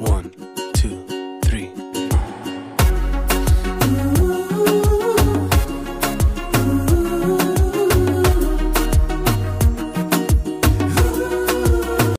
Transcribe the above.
one.